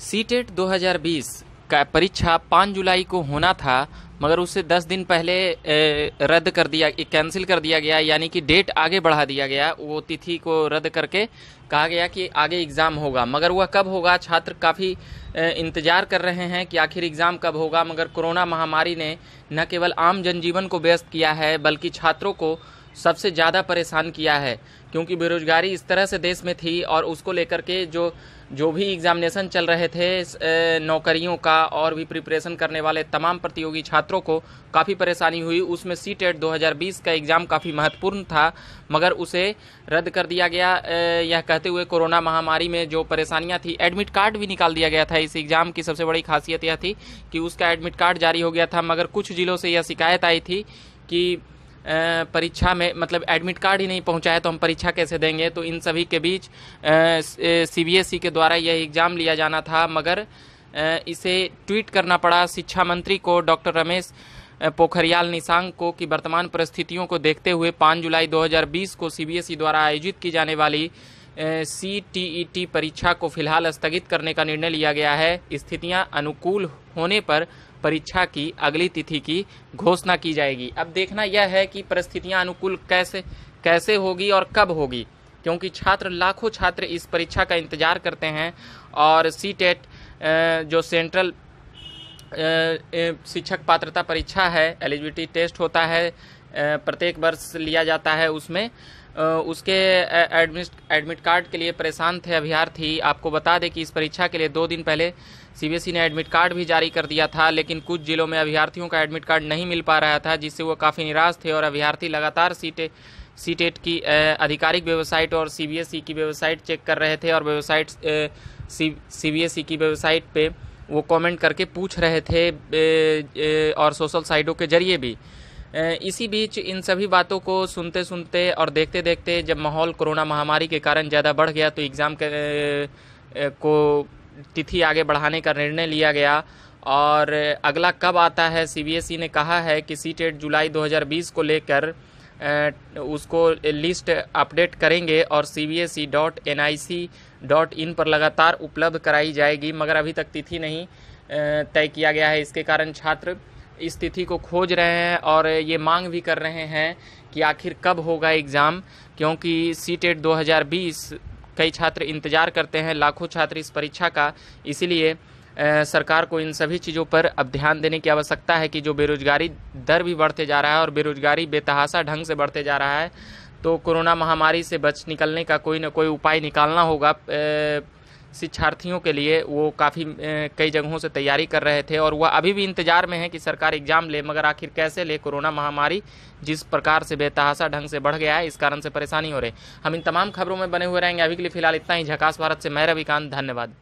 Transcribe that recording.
C TET 2020 का परीक्षा 5 जुलाई को होना था, मगर उसे 10 दिन पहले रद्द कर दिया कैंसिल कर दिया गया, यानी कि डेट आगे बढ़ा दिया गया, वो तिथि को रद्द करके कहा गया कि आगे एग्ज़ाम होगा। मगर वह कब होगा, छात्र काफ़ी इंतज़ार कर रहे हैं कि आखिर एग्ज़ाम कब होगा, मगर कोरोना महामारी ने न केवल आम जनजीवन को व्यस्त किया है, बल्कि छात्रों को सबसे ज़्यादा परेशान किया है, क्योंकि बेरोजगारी इस तरह से देश में थी और उसको लेकर के जो जो भी एग्जामिनेशन चल रहे थे नौकरियों का और भी प्रिपरेशन करने वाले तमाम प्रतियोगी छात्रों को काफ़ी परेशानी हुई। उसमें सी टेट दो हज़ार बीस का एग्ज़ाम काफ़ी महत्वपूर्ण था, मगर उसे रद्द कर दिया गया यह कहते हुए कोरोना महामारी में जो परेशानियाँ थी एडमिट कार्ड भी निकाल दिया गया था। इस एग्ज़ाम की सबसे बड़ी खासियत यह थी कि उसका एडमिट कार्ड जारी हो गया था, मगर कुछ जिलों से यह शिकायत आई थी कि परीक्षा में मतलब एडमिट कार्ड ही नहीं पहुँचा है तो हम परीक्षा कैसे देंगे? तो इन सभी के बीच सीबीएसई के द्वारा यह एग्ज़ाम लिया जाना था, मगर इसे ट्वीट करना पड़ा शिक्षा मंत्री को डॉक्टर रमेश पोखरियाल निशांग को कि वर्तमान परिस्थितियों को देखते हुए 5 जुलाई 2020 को सीबीएसई द्वारा आयोजित की जाने वाली सी टी ई टी परीक्षा को फ़िलहाल स्थगित करने का निर्णय लिया गया है। स्थितियाँ अनुकूल होने पर परीक्षा की अगली तिथि की घोषणा की जाएगी। अब देखना यह है कि परिस्थितियाँ अनुकूल कैसे कैसे होगी और कब होगी, क्योंकि छात्र, लाखों छात्र इस परीक्षा का इंतज़ार करते हैं और सी टेट जो सेंट्रल शिक्षक पात्रता परीक्षा है, एलिजिबिलिटी टेस्ट होता है प्रत्येक वर्ष लिया जाता है उसमें। उसके एडमिट एडमिट कार्ड के लिए परेशान थे अभ्यर्थी। आपको बता दें कि इस परीक्षा के लिए दो दिन पहले सीबीएसई ने एडमिट कार्ड भी जारी कर दिया था, लेकिन कुछ जिलों में अभ्यर्थियों का एडमिट कार्ड नहीं मिल पा रहा था, जिससे वो काफ़ी निराश थे और अभ्यर्थी लगातार सीटे सी टेट की आधिकारिक वेबसाइट और सीबीएसई की वेबसाइट चेक कर रहे थे और वेबसाइट सीबीएसई की वेबसाइट पे वो कमेंट करके पूछ रहे थे और सोशल साइटों के ज़रिए भी। इसी बीच इन सभी बातों को सुनते सुनते और देखते देखते जब माहौल कोरोना महामारी के कारण ज़्यादा बढ़ गया तो एग्ज़ाम के को तिथि आगे बढ़ाने का निर्णय लिया गया। और अगला कब आता है सीबीएसई ने कहा है कि सी टेट जुलाई 2020 को लेकर उसको लिस्ट अपडेट करेंगे और C B S E dot N I C dot in पर लगातार उपलब्ध कराई जाएगी, मगर अभी तक तिथि नहीं तय किया गया है। इसके कारण छात्र इस तिथि को खोज रहे हैं और ये मांग भी कर रहे हैं कि आखिर कब होगा एग्ज़ाम, क्योंकि सी टेट दो हज़ार बीस कई छात्र इंतज़ार करते हैं, लाखों छात्र इस परीक्षा का। इसीलिए सरकार को इन सभी चीज़ों पर अब ध्यान देने की आवश्यकता है कि जो बेरोजगारी दर भी बढ़ते जा रहा है और बेरोजगारी बेतहासा ढंग से बढ़ते जा रहा है तो कोरोना महामारी से बच निकलने का कोई ना कोई उपाय निकालना होगा। शिक्षार्थियों के लिए वो काफ़ी कई जगहों से तैयारी कर रहे थे और वह अभी भी इंतज़ार में है कि सरकार एग्ज़ाम ले, मगर आखिर कैसे ले कोरोना महामारी, जिस प्रकार से बेतहासा ढंग से बढ़ गया है, इस कारण से परेशानी हो रही। हम इन तमाम खबरों में बने हुए रहेंगे। अभी के लिए फ़िलहाल इतना ही। झकास भारत से मैं रविकांत। धन्यवाद।